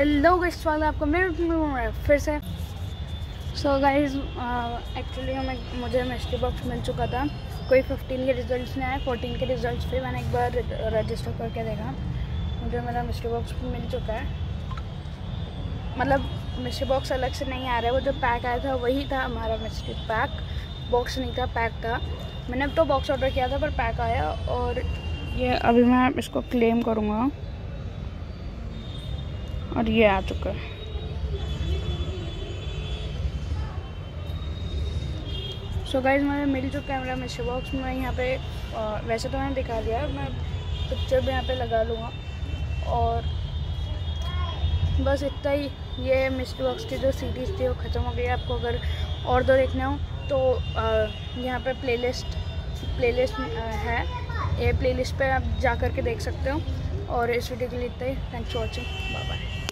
Hello guys स्वागत है आपका मेरे फिर से। सो गाइस एक्चुअली हमें, मुझे मिस्ट्री बॉक्स मिल चुका था। कोई 15 के रिजल्ट्स नहीं आए 14 के रिजल्ट्स थे। मैंने एक बार रजिस्टर करके देखा। मुझे मेरा मिस्ट्री बॉक्स मिल चुका है। मतलब मिस्ट्री बॉक्स अलग से नहीं आ रहा है। वो जो पैक आया था, वही था हमारा मिस्ट्री पैक बॉक्स नहीं था पैक था। मैंने अब तो बॉक्स ऑर्डर किया था, पर पैक आया। और ये अभी मैं इसको क्लेम करूँगा। और ये आ चुका है। सो गाइज़ मुझे मिल चुका है मेरा मिस्टर बॉक्स मैं यहाँ पे आ, वैसे तो मैंने दिखा दिया है मैं पिक्चर भी यहाँ पे लगा लूँगा। और बस इतना ही ये मिस्टर बॉक्स की जो सीरीज़ थी वो ख़त्म हो गई आपको अगर और दो देखने हो तो यहाँ पे प्लेलिस्ट प्लेलिस्ट है। ये प्लेलिस्ट पे आप जा कर के देख सकते हो। और इस वीडियो के लिए इतना ही। Thanks for watching bye bye